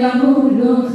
Los